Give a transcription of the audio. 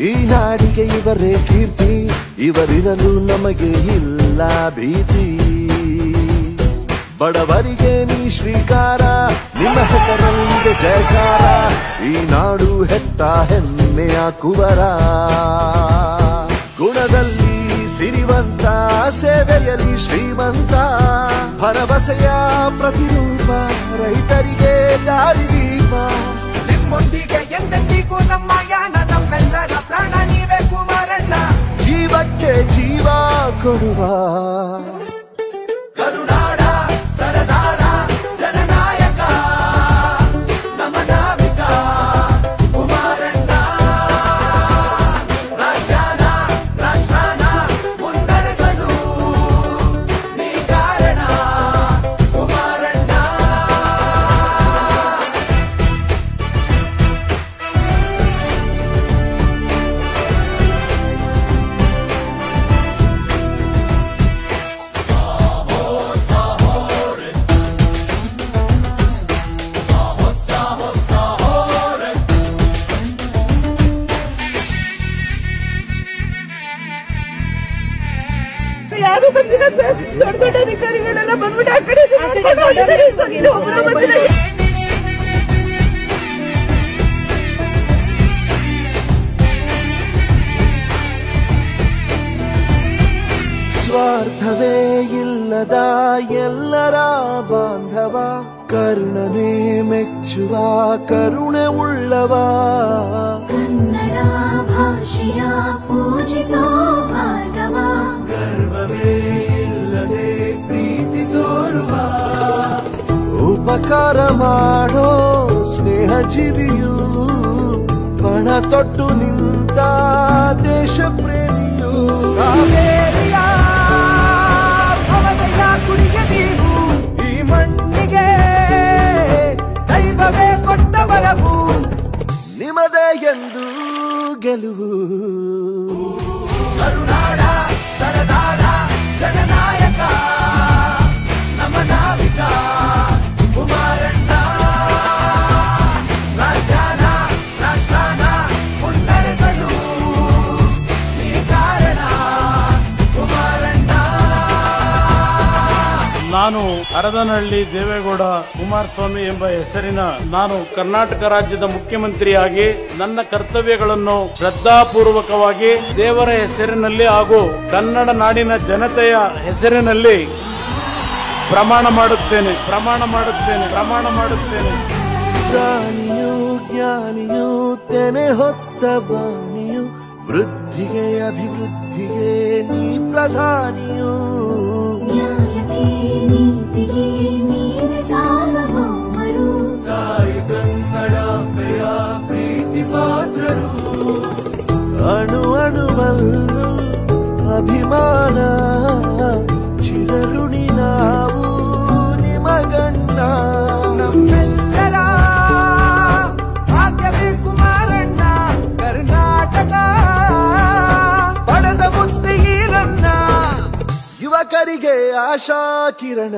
ಈ ನಾಡಿಗೆ ಇವರೇ ಕೀರ್ತಿ ಇವರಿರಲು ನಮಗೆ ಇಲ್ಲ ಭೀತಿ. ಬಡವರಿಗೆ ನೀ ಶ್ರೀಕಾರ, ನಿಮ್ಮ ಹೆಸರಲ್ಲಿದೆ ಜಯಕಾರ, ಈ ನಾಡು ಹೆತ್ತ ಹೆಮ್ಮೆಯ ಕುವರ. ಗುಣದಲ್ಲಿ ಸಿರಿವಂತ, ಸೇವೆಯಲ್ಲಿ ಶ್ರೀಮಂತ, ಭರವಸೆಯ ಪ್ರತಿರೂಪ, ರೈತರಿಗೆ ದಾರಿದೀಪ ನಿಮ್ಮೊಂದಿಗೆ ಎಂದೆಂದಿಗೂ ನಮ್ಮ ಯಾನ ನಮ್ಮೆಲ್ಲರ ಪ್ರಾಣ ನೀವೇ ಕುಮಾರಣ್ಣ ಜೀವಕ್ಕೆ ಜೀವ ಕೊಡುವ ದೊಡ್ಡ ಅಧಿಕಾರಿಗಳೆಲ್ಲ ಬಂದ್ಬಿಟ್ಟು ಆ ಕಡೆ. ಸ್ವಾರ್ಥವೇ ಇಲ್ಲದ ಎಲ್ಲರ ಬಾಂಧವ ಕರುಣನೆ ಮೆಚ್ಚುವ ಕರುಣೆ ಉಳ್ಳವ. ಕನ್ನಡ ಭಾಷೆಯ ಪೂಜಿಸೋ ಭಾರ್ಗವ. ಉಪಕಾರ ಮಾಡೋ ಸ್ನೇಹ ಜೀವಿಯು ಪಣ ತೊಟ್ಟು ನಿಂತ ದೇಶ ಪ್ರೇಮಿಯು. ಕುಡಿಯ ನೀವು ಈ ಮಣ್ಣಿಗೆ ದೈವವೇ ನಿಮದೇ ಎಂದು ಗೆಲುವು. ಕರುನಾಡ ಸರದಾರ ಜನನಾಯಕ ನಾನು ಅರದನಹಳ್ಳಿ ದೇವೇಗೌಡ ಕುಮಾರಸ್ವಾಮಿ ಎಂಬ ಹೆಸರಿನ ನಾನು ಕರ್ನಾಟಕ ರಾಜ್ಯದ ಮುಖ್ಯಮಂತ್ರಿಯಾಗಿ ನನ್ನ ಕರ್ತವ್ಯಗಳನ್ನು ಶ್ರದ್ಧಾಪೂರ್ವಕವಾಗಿ ದೇವರ ಹೆಸರಿನಲ್ಲಿ ಹಾಗೂ ಕನ್ನಡ ನಾಡಿನ ಜನತೆಯ ಹೆಸರಿನಲ್ಲಿ ಪ್ರಮಾಣ ಮಾಡುತ್ತೇನೆ ಪ್ರಮಾಣ ಮಾಡುತ್ತೇನೆ ಪ್ರಮಾಣ ಮಾಡುತ್ತೇನೆ. ತೆನೆ ಹೊತ್ತ ಬಾನಿಯು, ವೃದ್ಧಿಗೆ, ಅಭಿವೃದ್ಧಿಗೆ, ನೀ ಪ್ರಧಾನಿಯು. ನೀತಿಗೆ ನೀವೇ ಸಾರ್ವಭೌಮರು ಅಣು ಅಣುವಲ್ಲು ಅಭಿಮಾನ ಯುವಕರಿಗೆ ಆಶಾ ಕಿರಣ